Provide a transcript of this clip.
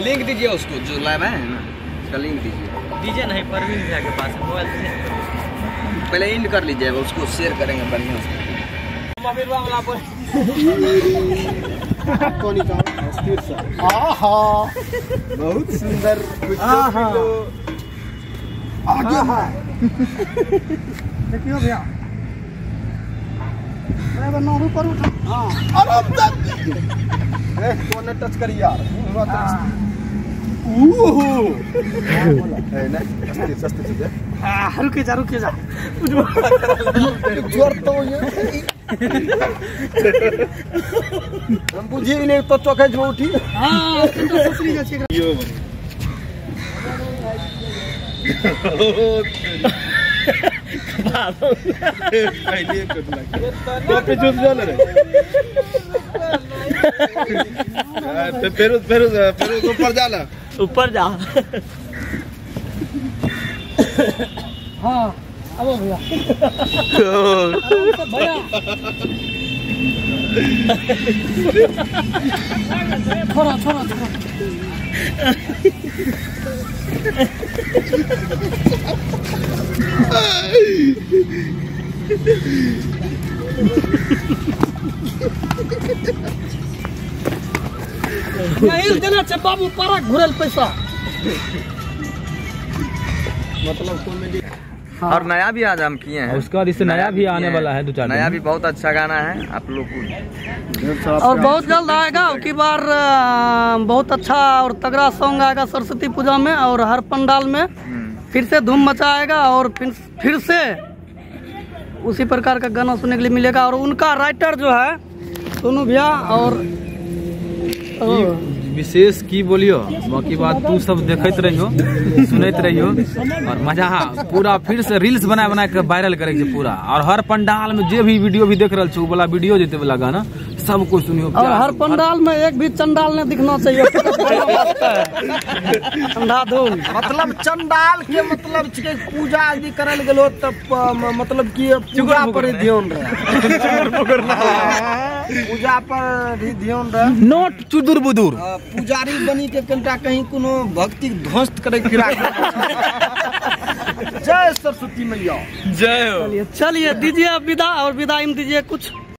Link दीजिए उसको जो लाया है ना उसका लिंक दीजिए। डीजे नहीं परवीन भैया के पास मोबाइल से। पहले इंड कर लीजिए उसको शेयर करेंगे बढ़िया से। बहुत सुंदर आगे देखियो भैया। अरे उठा। कौन टच करी यार। रुके जा रुके जा ज़ोर तो ये हम बुझे ही नहीं तो चौके जो उठी हाँ तो सोचली जा छी तो पे जूस डाल रे तो फिर फिर फिर ऊपर जाला ऊपर जा हाँ अब भैया आराम से भैया छोड़ा छोड़ा छोड़ा नहीं देना छै बाबू पारा घुरल पैसा। मतलब कॉमेडी और नया भी आज हम किए हैं। उसका इससे नया भी आने वाला है दो चार नया भी बहुत अच्छा गाना है आप लोग को। और बहुत जल्द आएगा की बार बहुत अच्छा और तगड़ा सॉन्ग आएगा सरस्वती पूजा में और हर पंडाल में। हम्म। फिर से धूम मचाएगा और फिर फिर से उसी प्रकार का गाना सुनने के लिए मिलेगा। और उनका राइटर जो है सोनू भैया और विशेष की बोलियो? बाकी बात तू सब देखत रहियो सुनत रहियो और मज़ा पूरा फिर से रील्स बना बना के वायरल करे के पूरा। और हर पंडाल में जे भी वीडियो भी देख रहल छो वाला वीडियो जेते वाला गाना सब कुछ सुनियो। और हर पंडाल में एक भी चंडाल नहीं दिखना चाहिए अंधाधुन मतलब चंडाल के मतलब छिके पूजा आदि करल गेलो तब मतलब कि पूजा पर ध्यान रहे। पूजा पर ध्यान रहे। नोट चुदुर बुदुर। पुजारी बनी के कनिटा कहीं कोनो भक्ति ध्वस्त करे के जय सरस्वती मैया। जय हो। चलिए चलिए दीजिए विदा और विदा में दीजिए कुछ।